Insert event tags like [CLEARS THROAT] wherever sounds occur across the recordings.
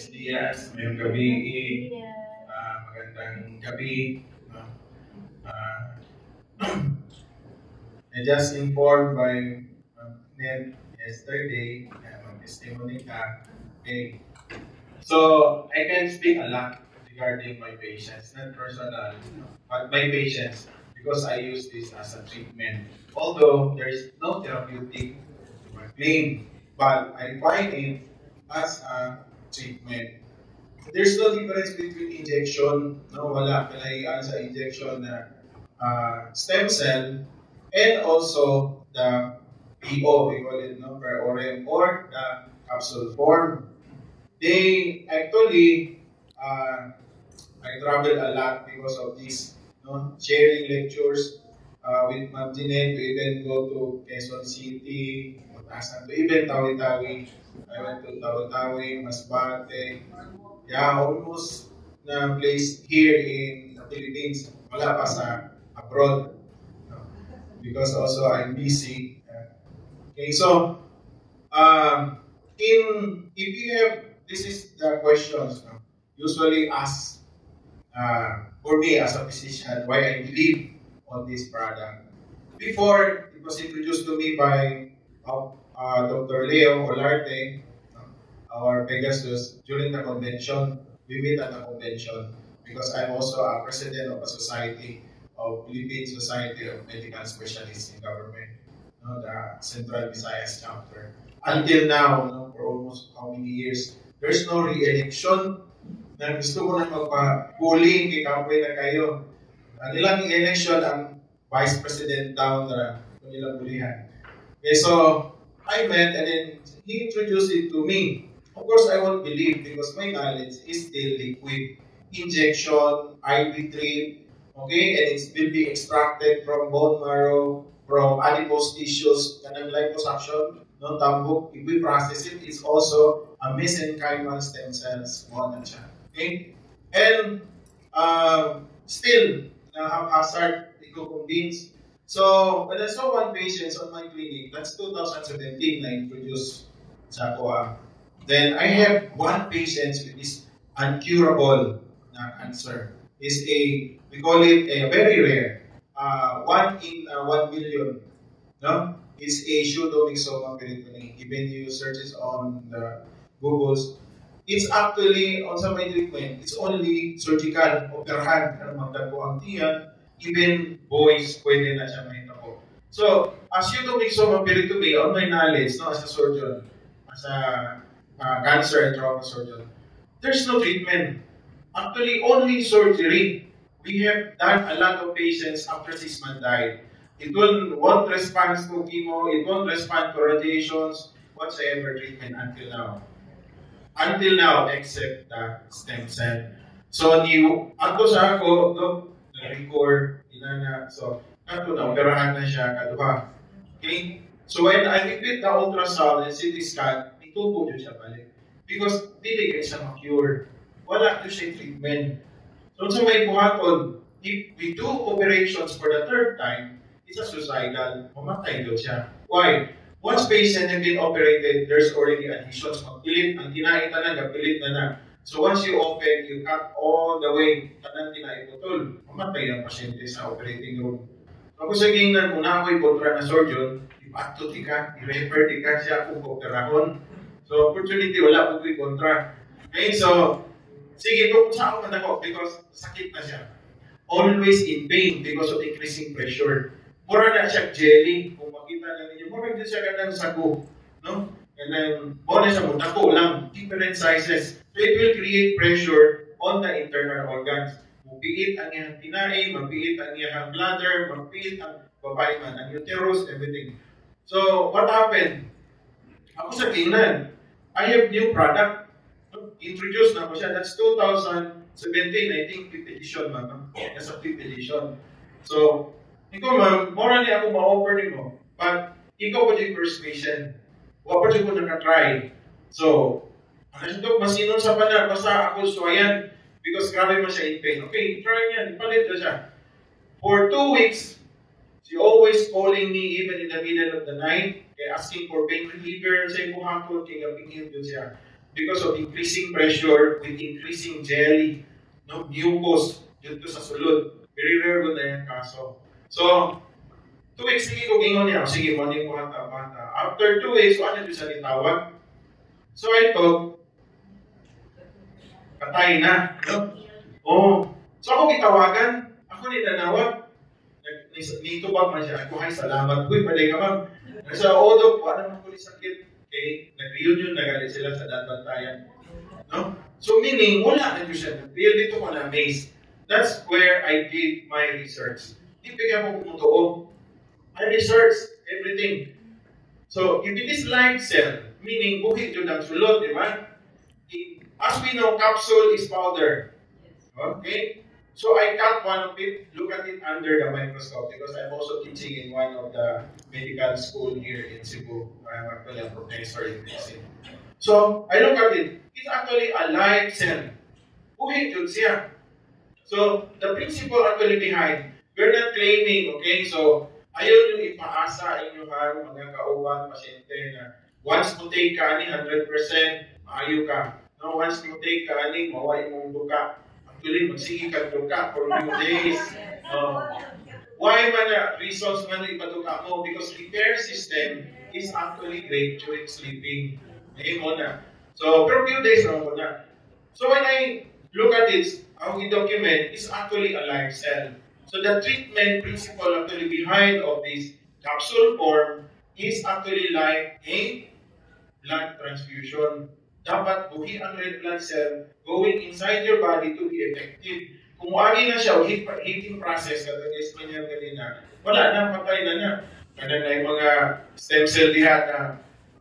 Buenos dias, mayong gabi, uh, magandang gabi. Uh, uh, [CLEARS THROAT] I just informed by uh, Ned yesterday na mag-testimony ka. Okay. So, I can speak a lot regarding my patients, not personal, but my patients, because I use this as a treatment. Although there is no therapeutic claim, but I find it as a treatment. There's no difference between injection, no, wala kailangan sa injection na uh, stem cell and also the PO, we call it no, per orem or the capsule form. They actually, uh, I travel a lot because of this, no, sharing lectures uh, with Ma'am Jeanette, we even go to Quezon City, Matasan, to even Tawi-Tawi, I went to Tawi-Tawi, Masbate. Yeah, almost na place here in the Philippines. Wala pa sa abroad. Because also I'm busy. Okay, so, um, in, if you have, this is the questions, usually asked uh, for me as a physician, why I believe on this product. Before, it was introduced to me by uh, uh, Dr. Leo Olarte, our Pegasus, during the convention. We meet at the convention because I'm also a president of a society of Philippine Society of Medical Specialists in Government, no, the Central Visayas chapter. Until now, no, for almost how many years, there's no re-election na gusto ko na magpa-bullying, ikapoy na kayo. Ang ilang election, ang vice president down na nilang bulihan. Okay, so I met and then he introduced it to me. Of course, I won't believe because my knowledge is still liquid. Injection, IV drip, okay, and it will be extracted from bone marrow, from adipose tissues, kanang liposuction, no, tambok, if we process it, it's also a mesenchymal stem cells, mo na siya. Okay? And, um, still, na haphazard, i-convince So, when I saw one patient on my clinic, that's 2017 na introduced sa ako. Then, I have one patient with this uncurable na cancer. Is a, we call it a very rare, uh, one in uh, one million. No? Is a pseudomyxoma peritoneum. Even you search it on the Googles, it's actually on sa may treatment, it's only surgical, operahan, ano magdagpo ang tiyan, even boys, pwede na siya mahita po. So, as you to make so appear to me, on my knowledge, no, as a surgeon, as a uh, cancer and trauma surgeon, there's no treatment. Actually, only surgery. We have done a lot of patients after six months died. It will, won't respond to chemo, it won't respond to radiations, whatsoever treatment until now. Until now, except the stem cell. So, ni, ato sa ako, no, na-record, inana. So, kato na, operahan na siya, kaduha. Okay? So, when I repeat the ultrasound and CT scan, itubo yun siya balik. Because, dili kayo siya ma-cure. Wala to siya treatment. So, sa may buhaton, if we do operations for the third time, it's a suicidal. Mamatay daw siya. Why? Once patient have been operated, there's already adhesions. Magpilit, ang kinain na na, gapilit na na. So once you open, you cut all the way, tanan tinaiputol, mamatay ang pasyente sa operating room. Ako sa gingnan, muna ako'y kontra na surgeon, ipato ti ka, i-refer ti siya kung opterahon. So opportunity, wala ko ko'y kontra. Okay, so, sige, kung sa ako man ako, because sakit na siya. Always in pain because of increasing pressure. Mura na siya jelly, kung din siya ganang sago. No? And then, bonus sa mutako lang, different sizes. So it will create pressure on the internal organs. Magpiit ang iyang tinae, magpiit ang iyang bladder, magpiit ang babae man, ang uterus, everything. So, what happened? Ako sa Kingland, I have new product. Introduced na ko siya. That's 2017, I think, 5th edition man. Nasa 5th edition. So, ikaw ma'am, mora ako ma-offer ni mo. But, ikaw pa yung first patient. Wa pa ko naka-try. So, siya masinon sa pana, basta ako suwayan. Because grabe man siya in pain. Okay, try niya, ipalit na siya. For two weeks, she always calling me even in the middle of the night, asking for pain reliever, sa imo hapon, kay gapingin doon siya. because of increasing pressure with increasing jelly, no, mucus, dito sa sulod. Very rare ko na yung kaso. So, two weeks, sige ko gingon niya, sige, mo ko hata bata. After two weeks, ano yung sa nitawag? So, ito, patay na. No? Oh. So, ako gitawagan, ako ni nanawag, nito ba man siya, ako ay salamat, uy, pwede ka ma'am. Sa Odo, wala naman ko sakit. Okay? Nag-reunion na galit sila sa datantayan. No? So meaning, wala na siya. Real dito ko na amazed. That's where I did my research. Di bigyan mo kumutuo. I researched everything. So, if it is live cell, meaning buhit yun ang sulod, di ba? As we know, capsule is powder. Okay? So I cut one of it, look at it under the microscope because I'm also teaching in one of the medical school here in Cebu. I'm actually a professor in medicine. So I look at it. It's actually a live cell. Buhit yun siya. So the principle actually behind, we're not claiming, okay, so ayaw nyo ipaasa inyong mga kauban, pasyente na once mo take ka ni 100%, maayo ka. No, once mo take ka ni, mawai mong duka Actually, magsige ka duka for few [LAUGHS] days. Uh, why man na reasons man ipaduka mo? Because repair system is actually great during sleeping. Ngayon mo na. So, for few days lang mo na. So, when I look at this, we document is actually a live cell. So, the treatment principle actually behind of this capsule form is actually like a blood transfusion dapat buhi ang red blood cell going inside your body to be effective. Kung wagi na siya, heat, heating process, katong explain niya kanina, wala na, patay na na. Kada na yung mga stem cell diha na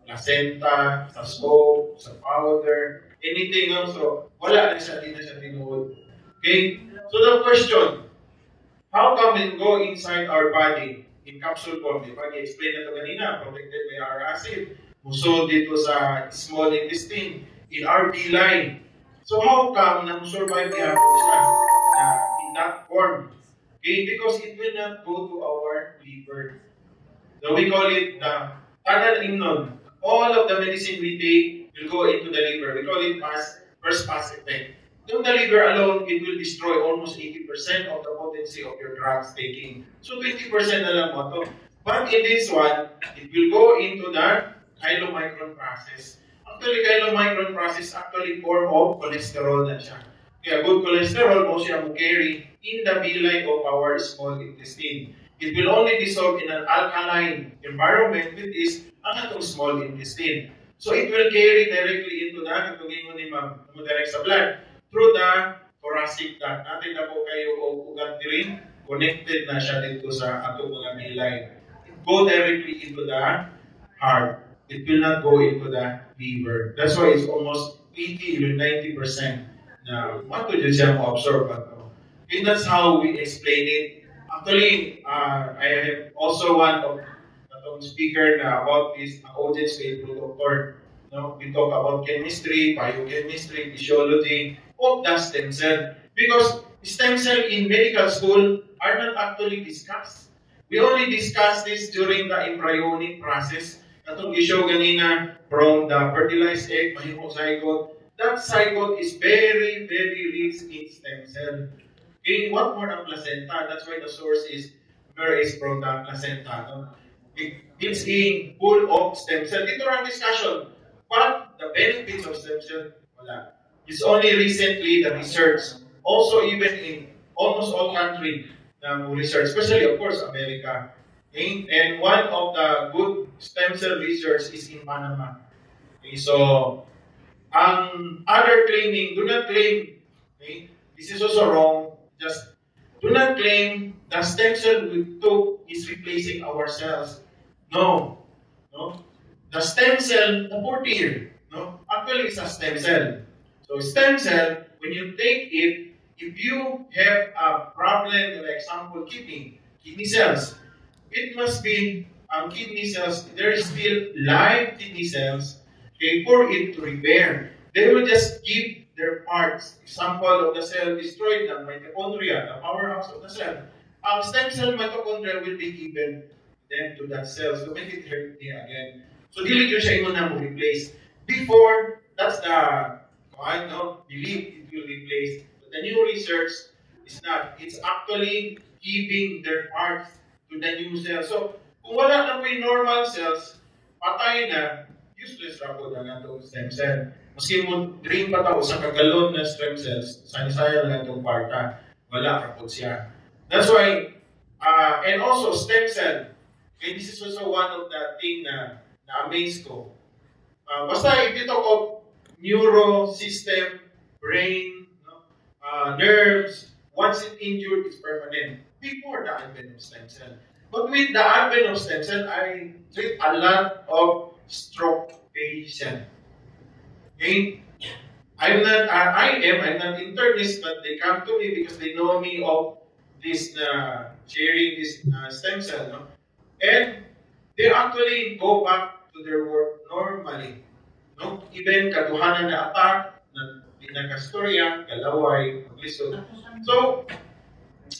placenta, sa scope, sa powder, anything else. So, wala na siya, di na siya tinuod. Okay? So the question, how come it go inside our body in capsule form? Di ba, i-explain na ito kanina, protected by our acid musod dito sa small intestine, in our line. So how come na survive niya po siya na in that form? Okay, because it will not go to our liver. So we call it the tunnel imnon. All of the medicine we take will go into the liver. We call it pass, first pass effect. Yung the liver alone, it will destroy almost 80% of the potency of your drugs taking. So 20% na lang mo to. But in this one, it will go into the chylomicron process. Actually, chylomicron process actually form of cholesterol na siya. Kaya good cholesterol mo siya carry in the villi of our small intestine. It will only dissolve in an alkaline environment with this ang atong small intestine. So it will carry directly into the katugin ni ma'am, direct sa blood through the thoracic duct. Natin na po kayo o ugat rin, connected na siya dito sa atong mga villi. Go directly into the heart it will not go into the liver. That's why it's almost 80 or 90% na what to just have absorb. And that's how we explain it. Actually, uh, I have also one of the speaker na about this audience kay Doctor. No, we talk about chemistry, biochemistry, physiology of the stem cell. Because stem cell in medical school are not actually discussed. We only discuss this during the embryonic process Katong issue ganina from the fertilized egg, mahimo zygote, that zygote is very, very rich in stem cell. Okay, what more ang placenta? That's why the source is where is from the placenta. It's in full of stem cell. Dito ang discussion. But the benefits of stem cell, wala. It's only recently the research. Also, even in almost all country, na research, especially of course America, Okay? And one of the good stem cell research is in Panama. Okay? So, ang other claiming, do not claim, okay? this is also wrong, just do not claim the stem cell we took is replacing our cells. No. No? The stem cell, the here, no? Actually, it's a stem cell. So, stem cell, when you take it, if you have a problem, for example, kidney, kidney cells, it must be um, kidney cells, there is still live kidney cells okay, for it to repair. They will just give their parts. Example of the cell destroyed, the mitochondria, the powerhouse of the cell. Um, stem cell mitochondria will be given then to that cell to make it healthy again. So, dili yun siya imo na mo replace. Before, that's the I know believe it will replace. But the new research is not. It's actually giving their parts to the new cells. So kung wala na may normal cells, patay na, useless ra po na nato stem cell. Maski mo drain pa tao sa kagalon na stem cells, sanisaya na itong parta. Wala ra po siya. That's why, uh, and also stem cell, and this is also one of the thing na na-amaze ko. Uh, basta if you talk of neuro system, brain, no, uh, nerves, once it injured, it's permanent. Before the advent of stem cell. But with the advent of stem cell, I treat a lot of stroke patients. Okay? I'm not, uh, I am, I'm not internist, but they come to me because they know me of this, uh, sharing this uh, stem cell, no? And they actually go back to their work normally. No? Even katuhanan na attack, na pinakastorya, kalaway, maglisod. So,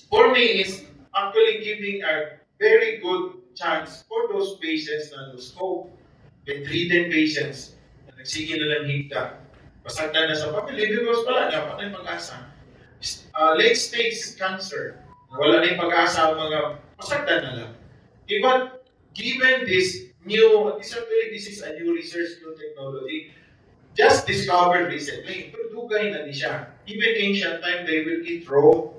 for me is actually giving a very good chance for those patients na lose hope, bedridden patients, na nagsige na lang higda, pasagdan na sa family because wala wala na pag-asa. Uh, late stage cancer, wala na pag-asa ang mga pasagdan na lang. But given this new, actually this is a new research, new technology, just discovered recently, dugay na ni siya. Even ancient time, they will eat raw.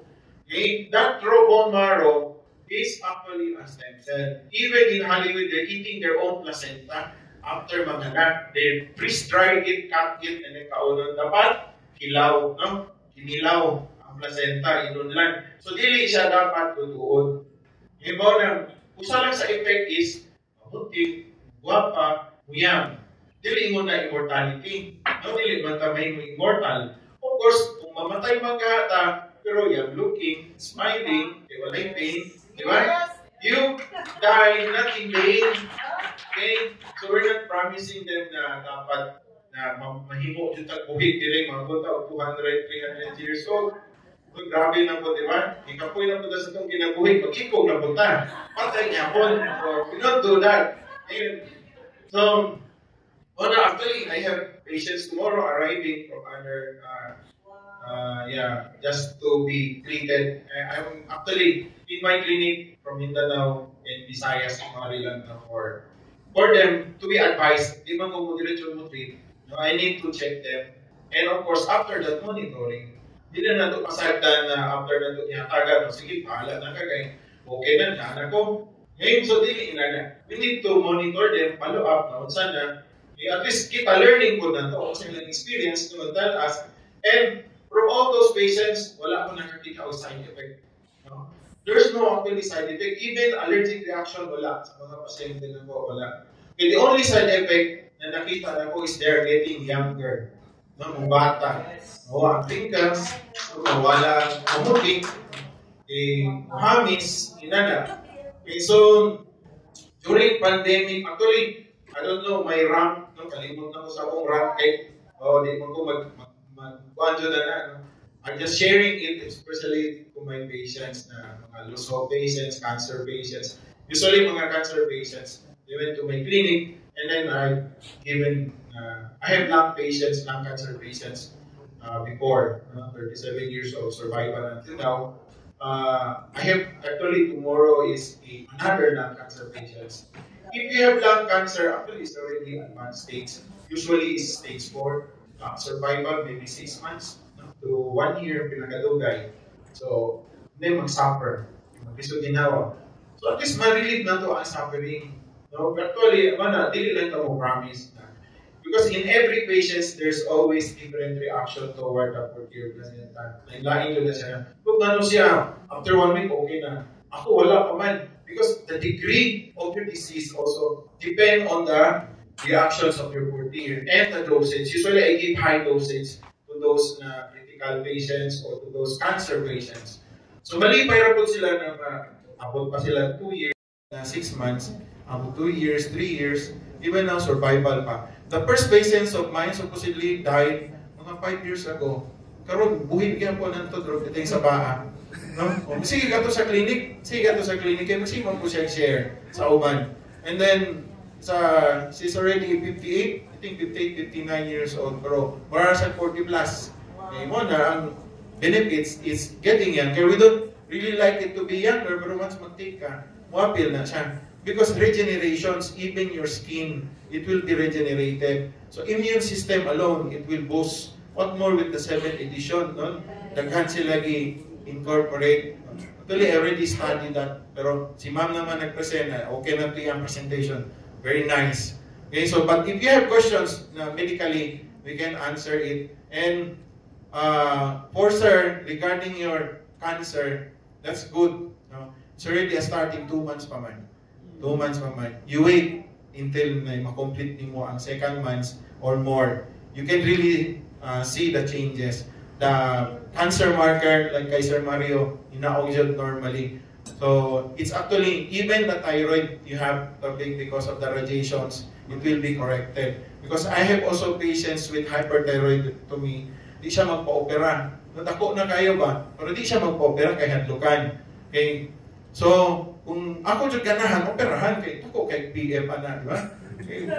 Okay? That raw bone marrow is actually a stem cell. Even in Hollywood, they're eating their own placenta after manganak. They freeze-dry it, cut it, and then kaunon dapat hilaw, no? Kinilaw ang placenta, inunlan. So, dili siya dapat tutuon. Na, usa lang sa effect is, mabuti, guwapa, uyang. Dili mo na immortality. No, dili man ta may immortal. Of course, kung mamatay man ka ta, pero young looking, smiling, di walay pain, di ba? You die not in vain. Okay? So we're not promising them na dapat na ma- mahimo yung tagbuhit dili mga buta 200, 300 years old. So, grabe na po, di ba? Ikapoy na po sa itong ginabuhi, magkikog na po ta. Patay niya po. So, we don't do that. Ayun. So, no, actually, I have patients tomorrow arriving from other, uh, uh, yeah, just to be treated. I, I'm actually in my clinic from Mindanao and Visayas, Marilang na for for them to be advised, di ba mo diretso mo treat, no, I need to check them. And of course, after that monitoring, di na nato pasagdan na after na niya taga, no, sige, pahala na ka kay, okay na, na ko. Ngayon, so dili na na. We need to monitor them, follow up na, unsa na, at least kita learning po na to, kasi lang experience to tell us, and from all those patients, wala ko nakakita o side effect. No? There's no actually side effect. Even allergic reaction, wala. Sa mga pasyente na po, wala. And the only side effect na nakita na ko is they're getting younger. Mga bata. O, ang tingkas, wala kamutik, eh, hamis, inana. Okay, so, during pandemic, actually, I don't know, may rank, no, kalimutan ko sa akong rank kay, o, di mo ko mag, mag, mag, mag na na, no? I'm just sharing it, especially to my patients na mga low patients, cancer patients. Usually, mga cancer patients, they went to my clinic, and then I given, uh, I have lung patients, lung cancer patients, uh, before, uh, 37 years of survival until now. Uh, I have actually tomorrow is a, another lung cancer patients. If you have lung cancer, actually it's already advanced stage. Usually it's stage 4. Uh, survival maybe 6 months to 1 year pinakadugay. So, hindi mag-suffer. Mag-isod ginawa. So at least ma-relieve na to ang suffering. No? Actually, mana, dili lang ito mo promise na. Because in every patient, there's always different reaction toward the procure placenta. Nailain ko na siya. Kung ano siya, after one week, okay na. Ako, wala pa man. Because the degree of your disease also depend on the reactions of your procure and the dosage. Usually, I give high dosage to those na critical patients or to those cancer patients. So, malipay ra po sila na ma- abot pa sila 2 years, na 6 months, abot 2 years, 3 years, even now survival pa. The first patients of mine supposedly died mga 5 years ago. Karon buhi bigyan po ng to drug ito sa baa. No? O, sige ka to sa clinic, sige ka to sa clinic, kaya magsimang po siya share sa uban. And then, sa, she's already 58, think 58, 59 years old, pero mura sa 40 plus. Okay, mo na ang benefits is getting young. Kaya we don't really like it to be younger, pero once mag-take ka, mo-appeal na siya. Because regenerations, even your skin, it will be regenerated. So immune system alone, it will boost. What more with the 7th edition, no? Daghan sila i-incorporate. Actually, I already studied that. Pero si ma'am naman nag-present, ah, okay na ito yung presentation. Very nice. Okay, so but if you have questions na medically, we can answer it. And uh, for sir, regarding your cancer, that's good. No? It's already starting two months pa man. Two months pa man. You wait until na makomplete mo ang second months or more. You can really uh, see the changes. The cancer marker, like kay Sir Mario, ina-auction normally. So, it's actually, even the thyroid you have topic because of the radiations, it will be corrected. Because I have also patients with hyperthyroidectomy, di siya magpa-opera. Natako na kayo ba? Pero di siya magpa-opera kay hadlukan. Okay? So, kung ako dyan ganahan, operahan kay ako kay PF ana, di ba?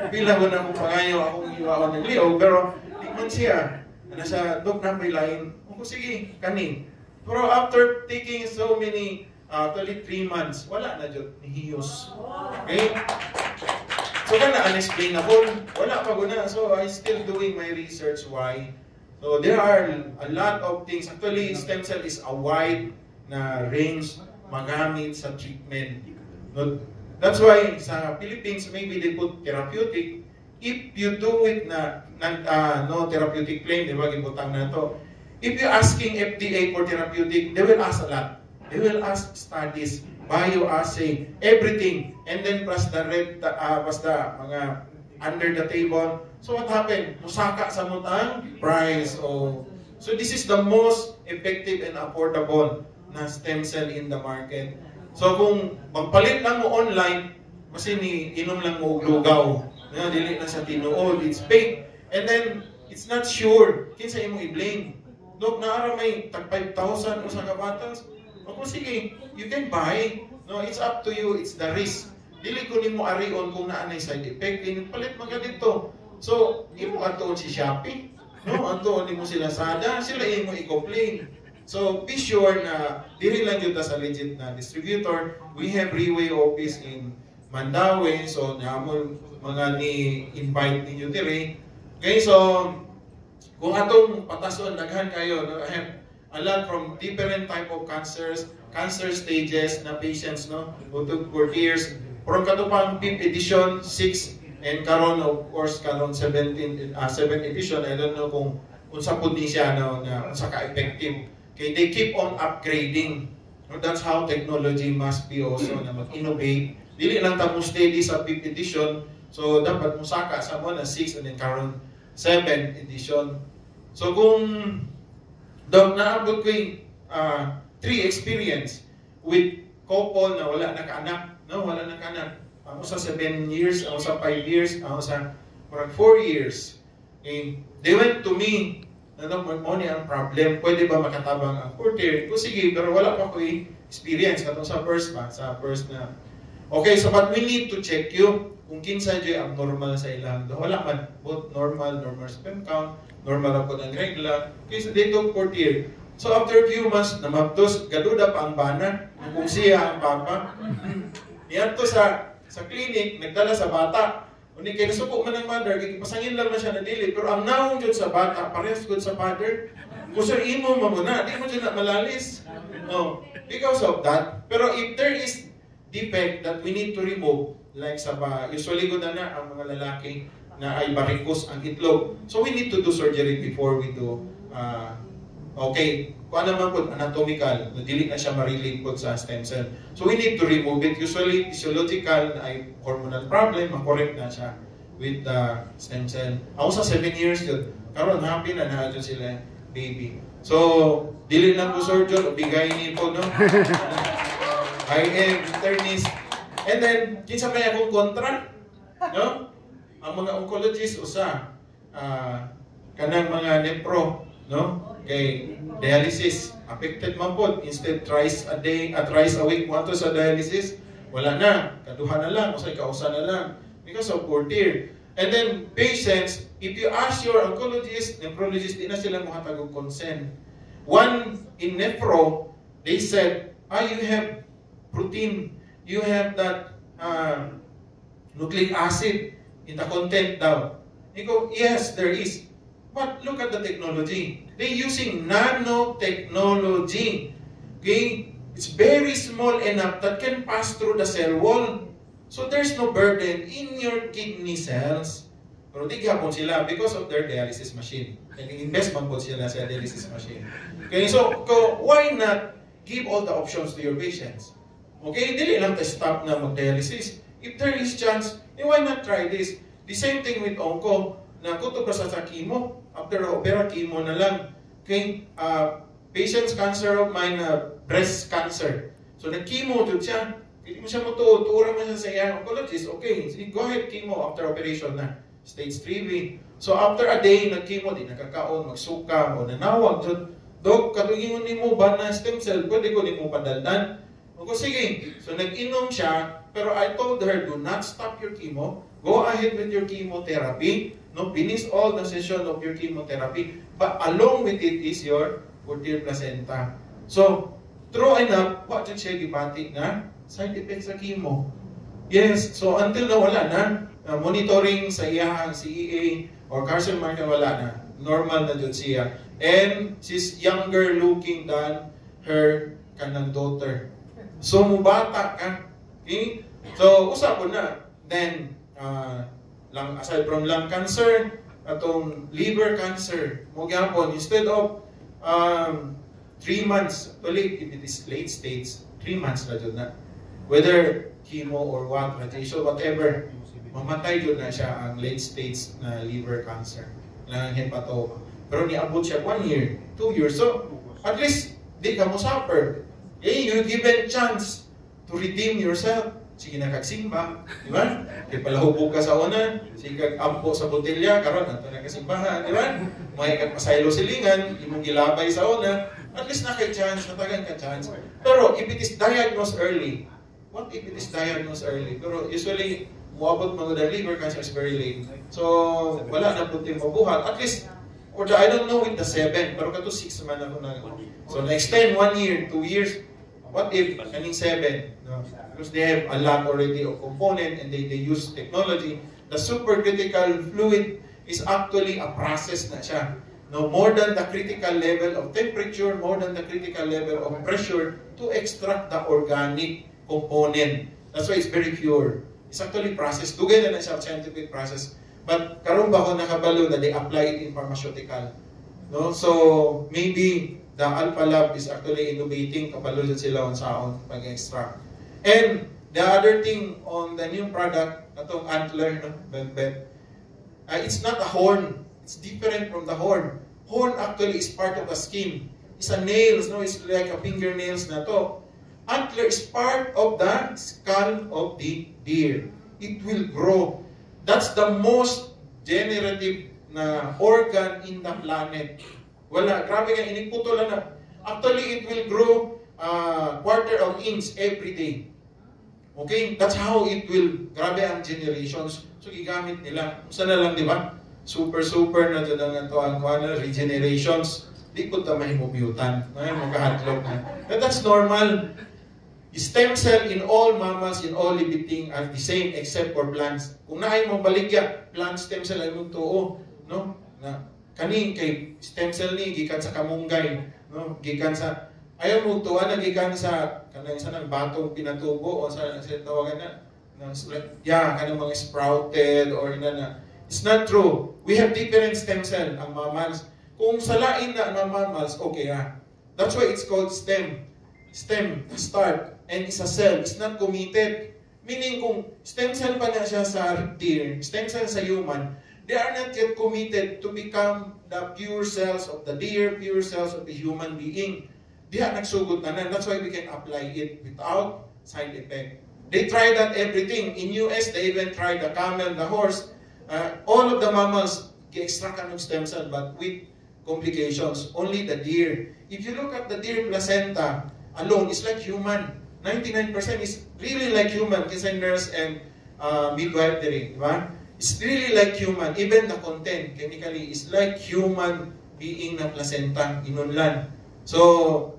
Pila ko na akong pangayo, akong iwawan ng Leo, pero di man siya. Ano sa dok na may line, ako sige, kanin. Pero after taking so many, uh, actually three months, wala na dyan, nihiyos. Okay? So kana unexplained ako, wala pa guna. So I still doing my research why. So there are a lot of things. Actually, stem cell is a wide na range magamit sa treatment. That's why sa Philippines, maybe they put therapeutic. If you do it na, na uh, no therapeutic claim, di ba, gibutang na to. If you're asking FDA for therapeutic, they will ask a lot. They will ask studies, bioassay, everything. And then plus the red, uh, plus the mga under the table. So what happened? Musaka sa mutang price. Oh. So this is the most effective and affordable na stem cell in the market. So kung magpalit lang mo online, kasi ni inom lang mo og lugaw. Na dili na sa tinuod, it's fake. And then it's not sure kinsa imo i-blame. Dok naara may tag 5,000 usa ka batas. Ako sige, you can buy. No, it's up to you, it's the risk. Dili ko nimo arion kung naa nay side effect, kini palit man dito. So, imo atuon si Shopee, no? Atuon nimo sila sada, sila imo i-complain. So, be sure na dili lang yun sa legit na distributor. We have Reway office in Mandawi, so namon mga ni invite ninyo dire. Okay, so kung atong patason daghan kayo, no, I have a lot from different type of cancers, cancer stages na patients no, took for years. From katupang 5th edition, 6 and karon of course karon 17 uh, 7th edition, I don't know kung unsa pud ni siya no, na unsa ka effective. Okay, they keep on upgrading. No, that's how technology must be also na mag-innovate. Dili lang ta mo steady sa 5th edition, so dapat musaka sa mo na 6 and then karon 7th edition. So kung daw naabot ko yung uh, three experience with couple na wala na no? wala na kaanak. Ang usa 7 years, ang usa 5 years, ang usa parang 4 years. Okay. They went to me, ano mo ni ang problem, pwede ba makatabang ang courtier? Ko sige, pero wala pa ko experience katong sa first ba, sa first na. Okay, so but we need to check you kung kinsa jay ang normal sa ilang. Wala man, both normal, normal sperm count, normal ako ng regla. Okay, so they took courtier. So after few months, namaptos, gaduda pa ang bana, kung siya ang papa. [LAUGHS] Yan to sa sa clinic, nagdala sa bata. Uni kay nasuko man ng mother, pasangin lang na siya na dili, pero ang naong jud sa bata, parehas gud sa father. Sir imo mo na, di mo jud na malalis. No, because of that. Pero if there is defect that we need to remove, like sa ba, usually gud na ang mga lalaki na ay barikos ang itlog. So we need to do surgery before we do uh, Okay, kung ano man po, anatomical, dili na siya ma-relate po sa stem cell. So we need to remove it. Usually, physiological na ay hormonal problem, makorek na siya with the stem cell. Ako sa 7 years yun, karon happy na na sila baby. So, dili na po surgeon, bigay ni po, no? [LAUGHS] I am internist. And then, kinsa kaya akong kontra? No? Ang mga oncologist, usa, uh, kanang mga nepro, no? Kay dialysis affected man pod instead thrice a day at thrice a week mo sa dialysis wala na kaduha na lang usay kausa na lang because of poor tear And then, patients, if you ask your oncologist, nephrologist, di na sila muhatag og consent. One in nephro, they said, ah, you have protein, you have that uh, nucleic acid in the content daw. He go, yes, there is. But look at the technology. They're using nanotechnology. Okay? It's very small enough that can pass through the cell wall. So there's no burden in your kidney cells. Pero di gapon sila because of their dialysis machine. Nag-invest man po sila sa dialysis machine. Okay, so ko, why not give all the options to your patients? Okay, dili lang tayo stop na mag-dialysis. If there is chance, eh, why not try this? The same thing with onco, na kuto pa sa sa chemo, after opera chemo na lang. Okay, uh, patient's cancer of mine, uh, breast cancer. So nag-chemo jud siya. Hindi mo siya tuura mo siya sa iyang oncologist. Okay, sige, go ahead chemo after operation na. Stage 3B. So after a day, nag-chemo, di nakakaon, magsuka, o nanawag. So, Dok, katugingon ni mo ba na stem cell, pwede ko ni mo padaldan? Ako, sige. So nag-inom siya, pero I told her, do not stop your chemo. Go ahead with your chemotherapy. No, finish all the session of your chemotherapy. But along with it is your portier placenta. So, true enough, what did siya gibati nga? Side effects sa chemo. Yes, so until na wala na, uh, monitoring sa iyang CEA or Carson Martin wala na. Normal na dyan siya. And she's younger looking than her kanang daughter. So, mubata ka. Okay? So, usapon na. Then, uh, lang, aside from lung cancer, atong liver cancer, mo gyapon instead of um, three months, actually, if it is late stage, three months na dyan na. Whether chemo or what, radiation, whatever, mamatay dyan na siya ang late stage na liver cancer, na hepatoma. Pero niabot siya one year, two years. So, at least, di ka mo suffer. Eh, you given chance to redeem yourself. Sige na kagsimba, di ba? Kaya palahubog ka sa una, sige ampo sa botelya, karon ato na kasimbahan, di ba? May kag pasaylo silingan, imong gilabay sa una, at least na kay chance, natagan ka chance. Pero if it is diagnosed early, what if it is diagnosed early? Pero usually, muabot mga the liver cancer is very late. So, wala na puting mabuhat. At least, or the, I don't know with the seven, pero kato six man ako na. So, na-extend one year, two years, what if kaning seven? No? Because they have a lot already of component and they, they use technology. The supercritical fluid is actually a process na siya. No, more than the critical level of temperature, more than the critical level of pressure to extract the organic component. That's why it's very pure. It's actually processed. Na na siya scientific process. But karon ba ko nakabalo na they apply it in pharmaceutical. No? So maybe the Alpha Lab is actually innovating kapalo dyan sila on saon pag-extract. And the other thing on the new product, atong antler, no? Bembem, uh, it's not a horn. It's different from the horn. Horn actually is part of the skin. It's a nails, no? It's like a fingernails na to. Antler is part of the skull of the deer. It will grow. That's the most generative na organ in the planet. Wala, grabe nga, iniputol na. Actually, it will grow uh, quarter of inch every day. Okay? That's how it will, grabe ang generations. So, gigamit nila. Usa na lang, di ba? Super, super na dyan ang ito, ang regenerations. Di ko ta mahimubyutan. Ay, magkahatlog na. But that's normal. Stem cell in all mammals, in all living things are the same except for plants. Kung naay mo baligya, plant stem cell ay mong tuo, no? Na kani kay stem cell ni gikan sa kamunggay, no? Gikan sa ayaw mo tuwa na gikan sa kanang sa nang batong pinatubo o sa sa tawagan na na yeah, kanang mga sprouted or ina na. It's not true. We have different stem cell ang mammals. Kung salain na ang mammals, okay ah. That's why it's called stem. Stem, start, and is a cell. It's not committed. Meaning kung stem cell pa na siya sa deer, stem cell sa human, they are not yet committed to become the pure cells of the deer, pure cells of the human being. Diha nagsugod na na. That's why we can apply it without side effect. They try that everything. In US, they even tried the camel, the horse. Uh, all of the mammals, gi-extract ka ng stem cell, but with complications. Only the deer. If you look at the deer placenta alone, it's like human. 99% is really like human, kinsa nurse and uh, midwifery, di ba? It's really like human. Even the content, chemically, is like human being na placenta, inunlan. So,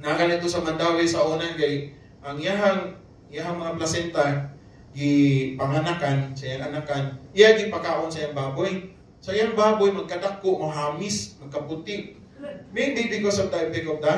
naganito sa Mandawi sa unan kay ang iyahang iyahang mga placenta gi panganakan sa iyang anakan. Iya gi pakaon sa iyang baboy. Sa iyang baboy magkadako mahamis magkaputi. Maybe because of the effect of the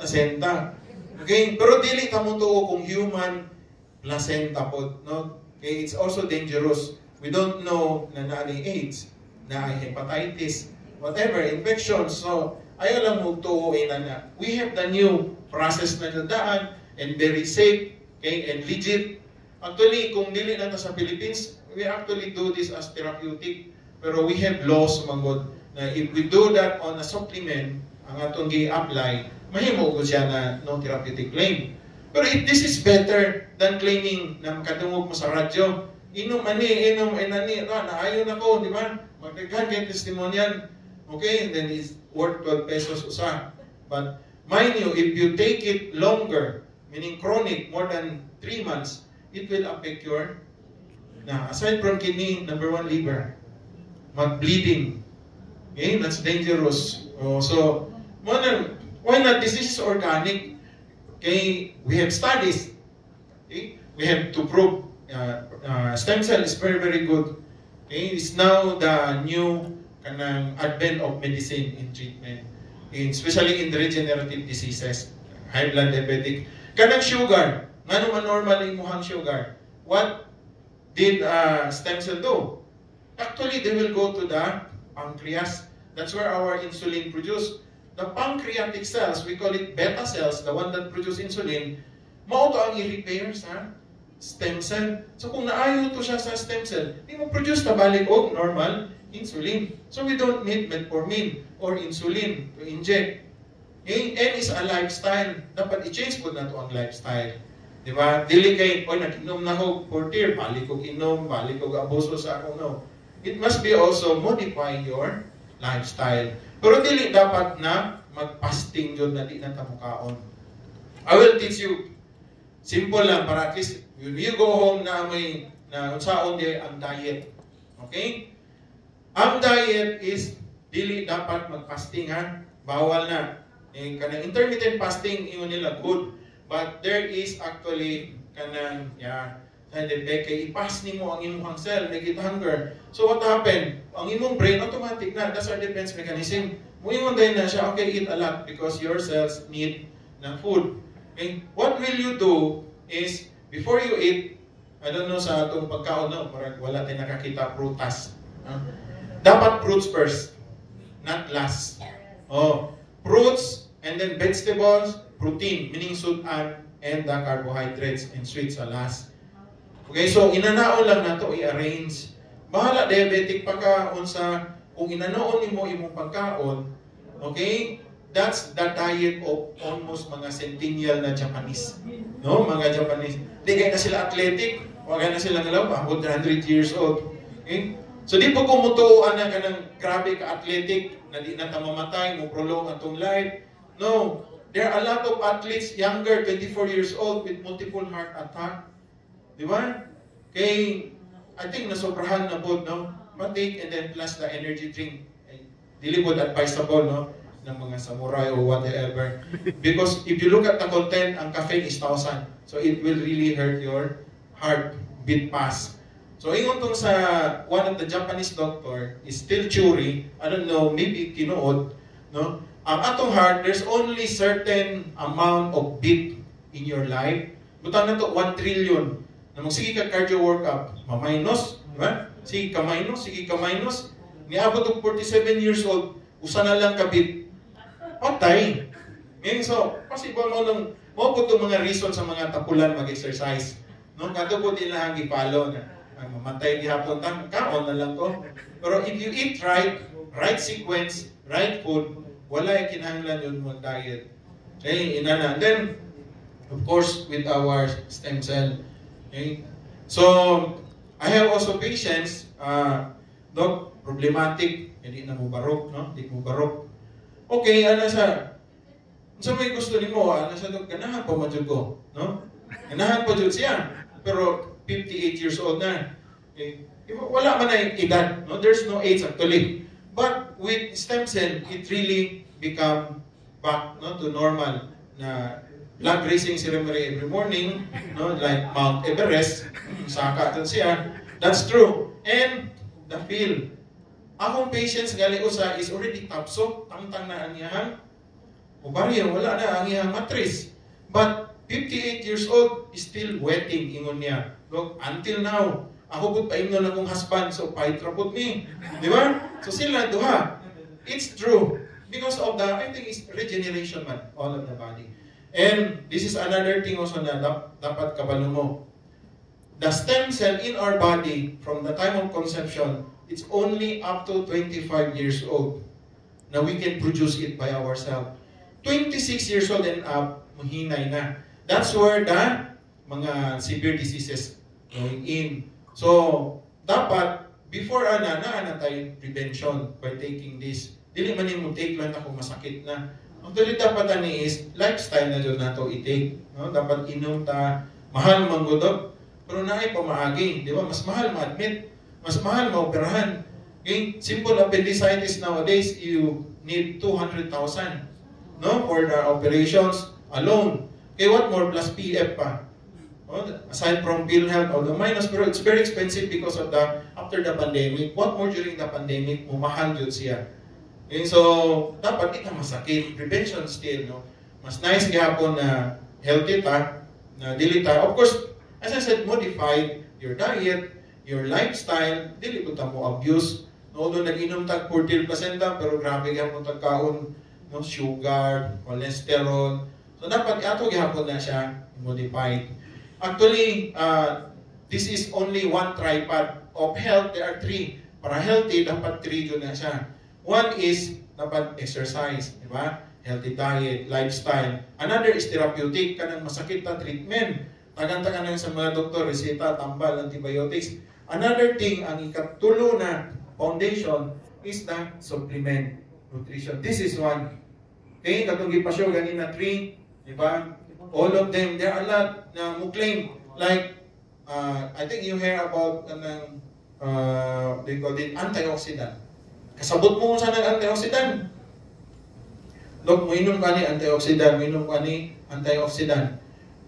placenta. Okay? Pero dili ta mo tuo kung human placenta pod no? Okay it's also dangerous we don't know na naa ni AIDS na hepatitis whatever infections so ayaw lang tuuin na na we have the new process na nadaan and very safe okay and legit. Actually kung dili na sa Philippines we actually do this as therapeutic pero we have laws manggod na if we do that on a supplement ang atong gi-apply mahimo ko siya na no therapeutic claim. Pero if this is better than claiming na makadungog mo sa radyo inom ani inom inani na naayon ako di ba? Magdaghan kay testimonial. Okay and then it's worth 12 pesos usa. But mind you if you take it longer meaning chronic more than 3 months it will affect your na aside from kidney number one liver mag-bleeding. Okay that's dangerous. Oh, so not, why not? This is organic. Okay we have studies. Okay we have to prove uh, uh, stem cell is very very good. Okay it's now the new kanang advent of medicine in treatment especially in the regenerative diseases high blood diabetic. Kanang sugar ngano man normal imuhang sugar what did uh, stem cell do? Actually they will go to the pancreas. That's where our insulin produced the pancreatic cells we call it beta cells the one that produce insulin mao to ang i-repair sa stem cell so kung naayo to siya sa stem cell di mo produce ta balik og normal insulin so we don't need metformin or insulin to inject Okay? And is a lifestyle. Dapat i-change po na to ang lifestyle. Di ba? Dili kay, oy, nag-inom na ako for tear, balik ko inom, balik ko abuso sa ako, no. It must be also modify your lifestyle. Pero dili dapat na mag-fasting yun na di na tamukaon. I will teach you. Simple lang, para at least, you go home na may, na unsaon di ang diet. Okay? Ang diet is, dili dapat mag-fasting ha. Bawal na. Eh, kanang intermittent fasting, ingon nila, good. But there is actually kanang yeah, hindi kay ipas nimo ang imong cell, make it hunger. So what happened? Ang imong brain automatic na, that's our defense mechanism. Muingon din na siya, okay, eat a lot because your cells need ng food. Okay? What will you do is, before you eat, I don't know sa atong pagkaon no, parang wala tayong nakakita prutas. Huh? Dapat fruits first, not last. Oh, fruits and then vegetables, protein, meaning sudan, and the carbohydrates and sweets sa last. Okay, so inanaon lang nato i-arrange. Bahala diabetic pa ka unsa kung inanaon nimo imong pagkaon, okay? That's the diet of almost mga centennial na Japanese. No, mga Japanese. Di kaya na sila athletic, wag na sila ngalaw pa, 100 years old. Okay? So di po kumutuan na kanang grabe ka athletic na di na ta mamatay, mo prolong atong life. No, there are a lot of athletes younger, 24 years old with multiple heart attack. Di ba? Kay, I think nasobrahan na po, no? Matik and then plus the energy drink. Dili po advisable, no? Ng mga samurai or whatever. Because if you look at the content, ang caffeine is 1,000. So it will really hurt your heart beat fast. So ingon tong sa one of the Japanese doctor is still Churi, I don't know, maybe tinuod, no? Ang atong heart, there's only certain amount of beat in your life. Butang na to 1 trillion. Namang sige ka cardio workup, ma-minus, di ba? Sige ka minus, sige ka minus. Niabot og 47 years old, usa na lang ka beat. Patay. Ngayon, so, possible mo nung, mo po itong mga reason sa mga tapulan mag-exercise. No, kato po din lang ipalo na ay mamatay gihapon tam kaon na lang ko. Pero if you eat right, right sequence, right food, wala yung kinahanglan yun mo diet. Okay, inana. Then, of course, with our stem cell. Okay? So, I have also patients, uh, doc, problematic, hindi na mo barok, no? Hindi mo barok. Okay, ano sa, sa may gusto ni mo, ano sa doc, ganahan pa mo ko, no? Ganahan pa dyan siya. Pero 58 years old na. Okay? Wala man na edad, no? There's no age actually. But with stem cell, it really become back no, to normal na blood racing ceremony every morning, no, like Mount Everest, saka siya. That's true. And the feel. Akong patients gali usa is already tapso, tangtang na ang iyahang ovaryo, wala na ang iyahang matris. But 58 years old still wetting ingon niya. Look, until now, ako gud paingon akong husband so fight ra pud me. Di ba? So sila duha. It's true because of the I think it's regeneration man all of the body. And this is another thing also na dap- dapat kabalo mo. The stem cell in our body from the time of conception, it's only up to 25 years old na we can produce it by ourselves. 26 years old and up, mahinay na. That's where the mga severe diseases going in. So, dapat, before ana, na ana tayo prevention by taking this. Dili man mo take lang ako masakit na. Actually, dapat ani is lifestyle na dyan nato i-take. No? Dapat inom ta, mahal man gudot, pero naay pamaagi. Di ba? Mas mahal ma-admit. Mas mahal ma-operahan. Okay? Simple appendicitis nowadays, you need 200,000 no? for the operations alone. Okay, what more plus PF pa? Oh, aside from PhilHealth, although minus, pero it's very expensive because of the, after the pandemic, what more during the pandemic, mumahal yun siya. Okay, so, dapat ito masakit. Prevention still, no? Mas nice gihapon na healthy ta, na dili ta. Of course, as I said, modify your diet, your lifestyle, dili po mo abuse. Although nag-inom tag 40%, pero grabe gihapon tag kaon, no? sugar, cholesterol. So, dapat ato gihapon na siya modified. Actually, uh, this is only one tripod of health. There are three. Para healthy, dapat three yun na siya. One is dapat exercise, di ba? Healthy diet, lifestyle. Another is therapeutic, kanang masakit na treatment. Tagan-tagan lang sa mga doktor, reseta, tambal, antibiotics. Another thing, ang ikatulo na foundation is the supplement nutrition. This is one. Okay, katong gipasyo ganina three, di ba? All of them, there are a lot na mo claim. Like, uh, I think you hear about kanang uh, they call it antioxidant. Kasabot mo sa ng antioxidant. Look, mo inom ka ni antioxidant, mo inom ka ni antioxidant.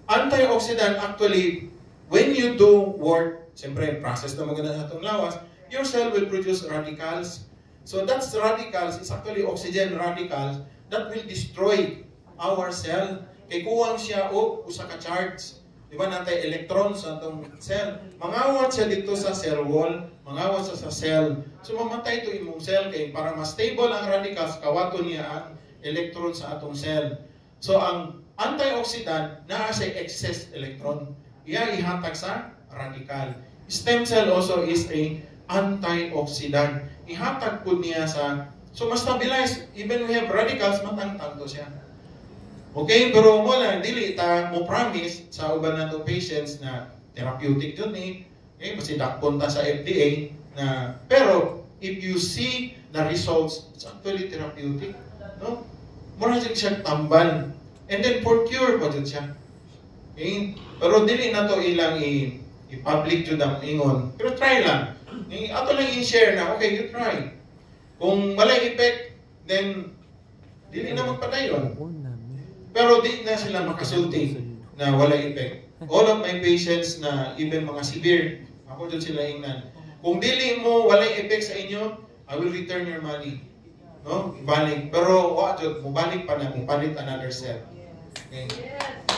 Antioxidant actually, when you do work, siyempre, process na maganda sa itong lawas, your cell will produce radicals. So that's radicals, it's actually oxygen radicals that will destroy our cell. Kay kuwang siya o usa ka charge. Di ba natay electrons sa atong cell. Mangawat siya dito sa cell wall, mangawat siya sa cell. So mamatay to imong cell kay para mas stable ang radicals kawato niya ang electron sa atong cell. So ang antioxidant naa sa excess electron. Iya ihatag sa radical. Stem cell also is a antioxidant. Ihatag po niya sa So mas stabilize even we have radicals matangtang to siya. Okay, pero mo lang, dili ta mo promise sa uban nato patients na therapeutic yun eh. Okay, kasi dakpon sa FDA na, pero if you see the results, it's actually therapeutic. No? Mura siya tambal. And then for cure pa siya. Okay? Pero dili na to ilang i- i-public to them ingon. Pero try lang. Okay? Ato lang i-share na, okay, you try. Kung malay effect, then dili na magpadayon. Pero di na sila makasulti na wala effect. All of my patients na even mga severe, ako dyan sila ingnan. Kung dili mo wala effect sa inyo, I will return your money. No? Ibalik. Pero wa jud mo balik pa na mo palit another cell. Okay.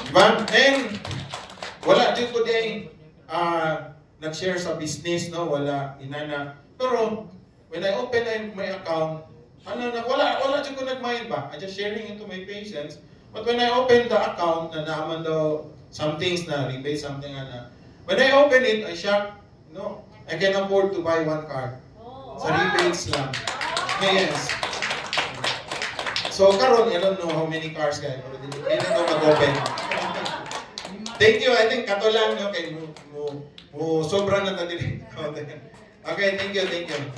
Diba? And wala jud ko din ah nag-share sa business no, wala inana. Pero when I open my account, ano na wala wala jud ko nag-mind ba? I just sharing it to my patients. But when I open the account, na naaman daw some things na rebate, something na. When I open it, I shock, no, I can afford to buy one car. Sa rebates lang. Yes. So, karon I don't know how many cars kaya, pero hindi na mag-open. Thank you. I think kato lang, okay, mo, mo, mo sobra na na din. [LAUGHS] Okay, thank you, thank you.